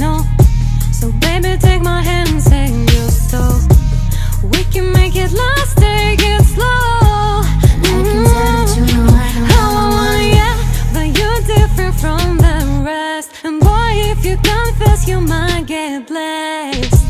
know. So baby take my hand and say you so We can make it last, take it slow. Mm -hmm. I can tell that you know I don't How I want yeah But you're different from the rest. And boy, if you confess, you might get blessed.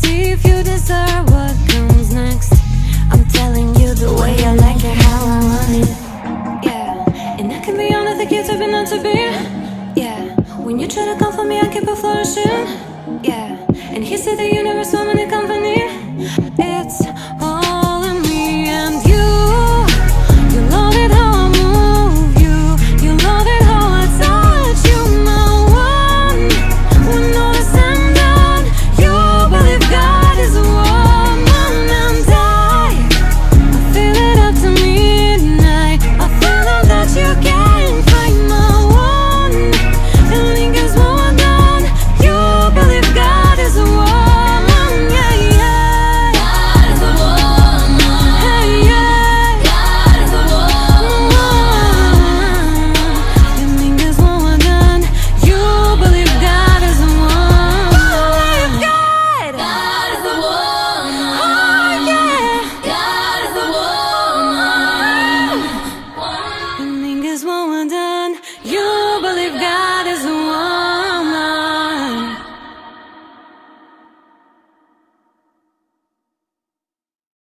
See if you deserve what comes next. I'm telling you the way I like it, how I want it. Yeah, and I can be honest, the kids have been on to be when you try to come for me, I keep on flourishing. Yeah. And he said the universe want me to company.